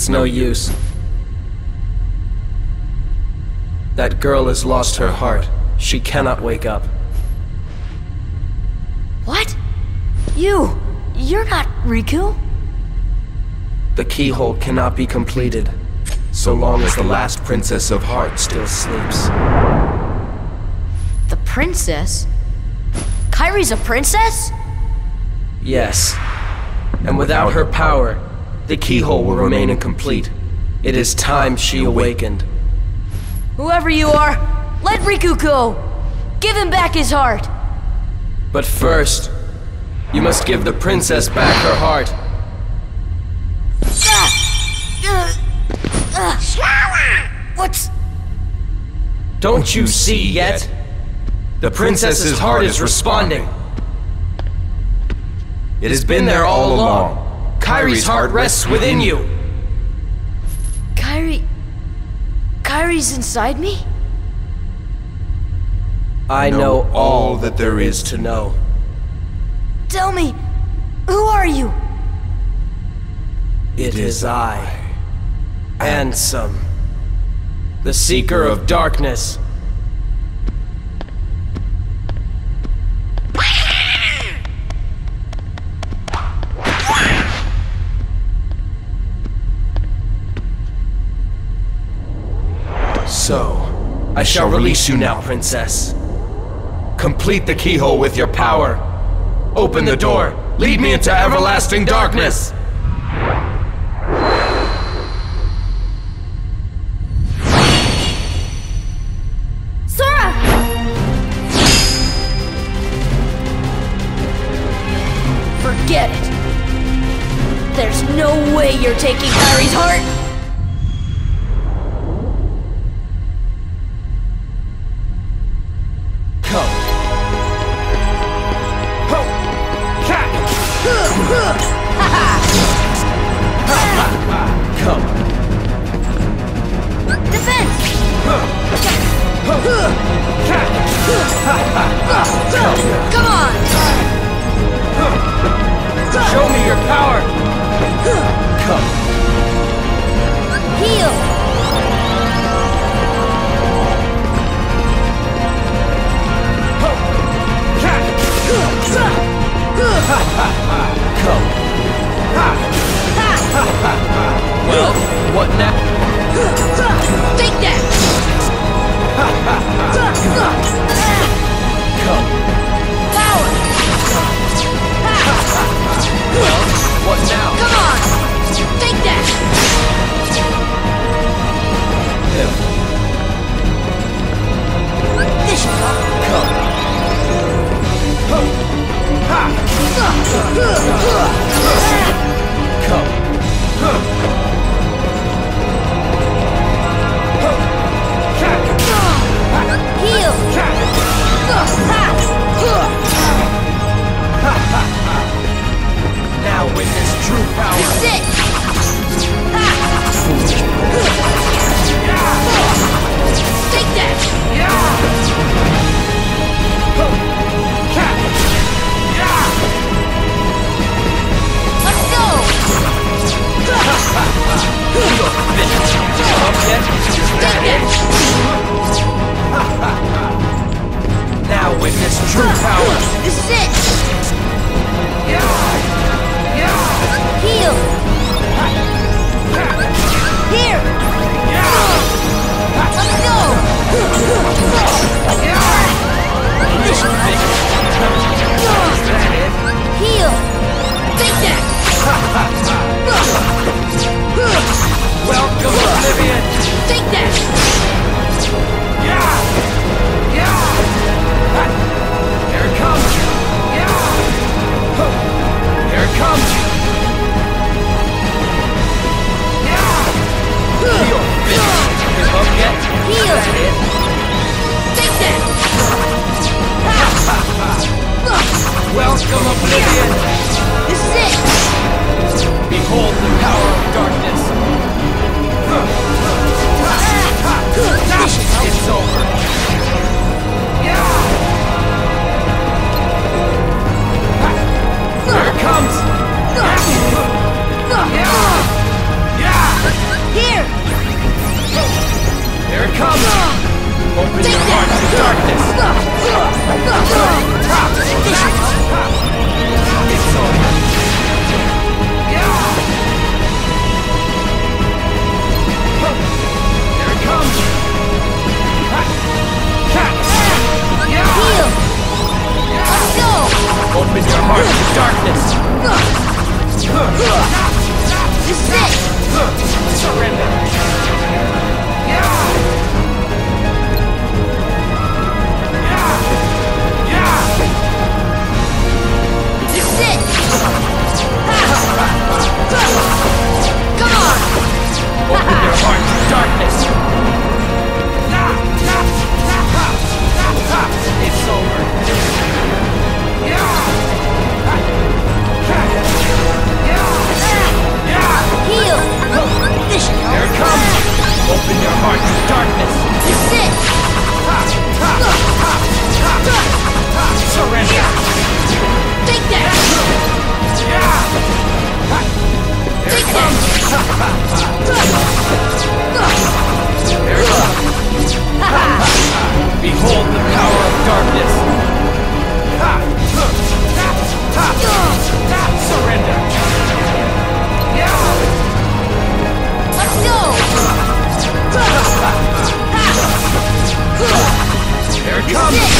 It's no use. That girl has lost her heart. She cannot wake up. What? You! You're not Riku? The keyhole cannot be completed, so long as the last Princess of Heart still sleeps. The princess? Kairi's a princess? Yes. And without her power, the keyhole will remain incomplete. It is time she awakened. Whoever you are, let Riku go! Give him back his heart! But first, you must give the princess back her heart. What's... Don't you see yet? The princess's heart is responding. It has been there all along. Kairi's heart rests within you. Kairi... Kairi's inside me? I know all that there is to know. Tell me, who are you? It is I, Ansem, the Seeker of Darkness. So, I shall release you now, Princess. Complete the keyhole with your power. Open the door. Lead me into everlasting darkness. Sora! Forget it. There's no way you're taking Kairi's heart! This is it! Heal! Here! Let's go! Heal! Take that! Welcome, Oblivion. Take that! darkness! It's over! There it comes! Heal! Let's go! Open your heart to darkness! This is! Surrender! Come!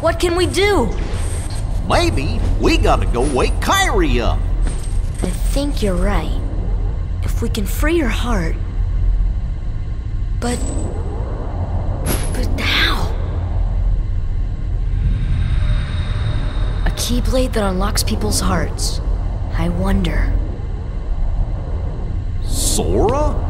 What can we do? Maybe we gotta go wake Kairi up. I think you're right. If we can free her heart. But. But how? A keyblade that unlocks people's hearts. I wonder. Sora?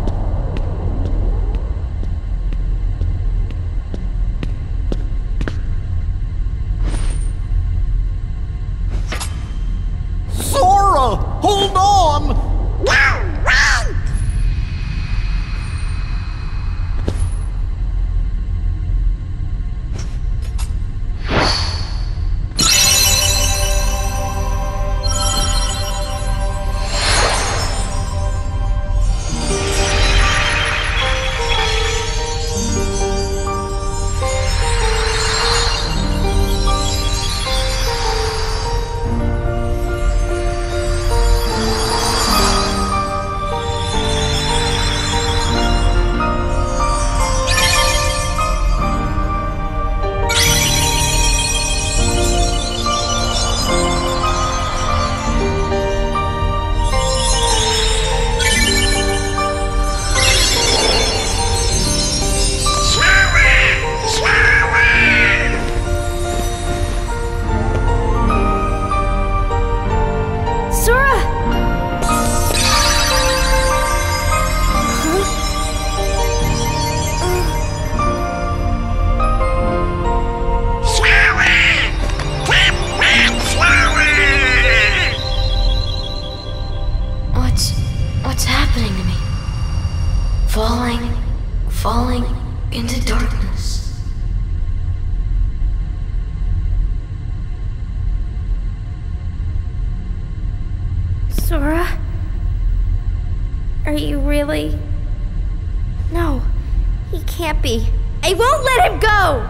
can't be. I won't let him go!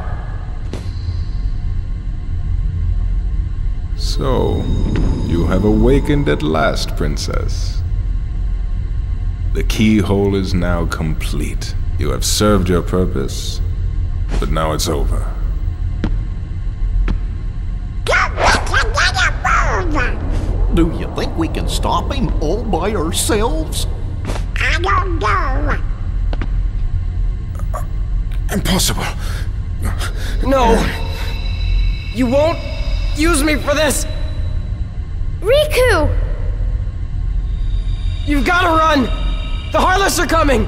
So, you have awakened at last, Princess. The keyhole is now complete. You have served your purpose, but now it's over. Do you think we can stop him all by ourselves? I don't know. Impossible. No! You won't use me for this! Riku! You've gotta run! The Heartless are coming!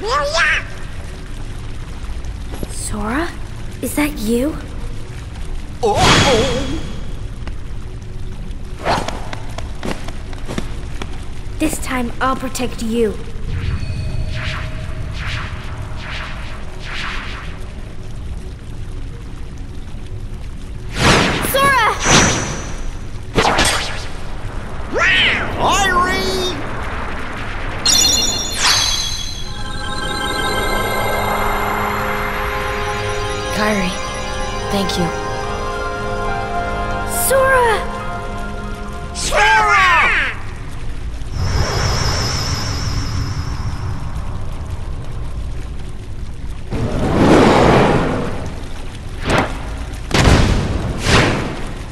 Get lost, will ya? Sora? Is that you? Uh-oh! This time I'll protect you. Kairi, thank you. Sora! Sora!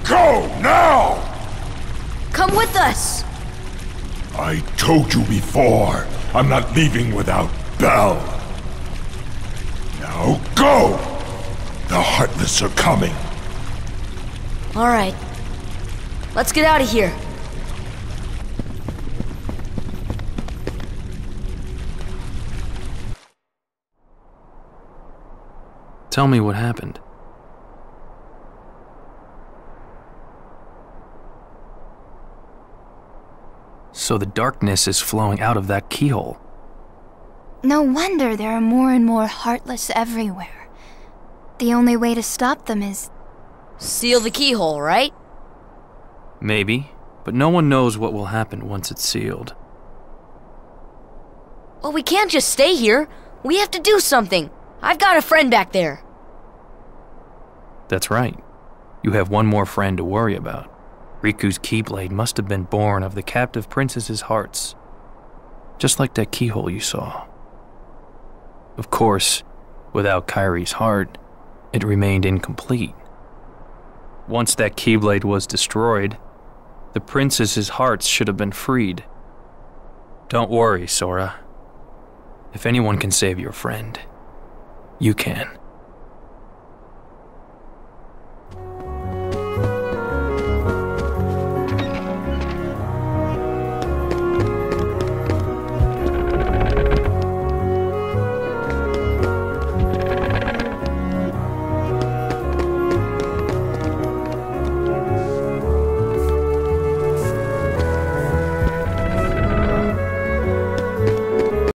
Go now! Come with us! I told you before, I'm not leaving without Belle. Now go! The Heartless are coming. Alright. Let's get out of here. Tell me what happened. So the darkness is flowing out of that keyhole. No wonder there are more and more Heartless everywhere. The only way to stop them is. Seal the keyhole, right? Maybe, but no one knows what will happen once it's sealed. Well, we can't just stay here. We have to do something. I've got a friend back there. That's right. You have one more friend to worry about. Riku's Keyblade must have been born of the captive princess's hearts. Just like that keyhole you saw. Of course, without Kairi's heart, it remained incomplete. Once that Keyblade was destroyed, the princess's hearts should have been freed. Don't worry, Sora. If anyone can save your friend, you can.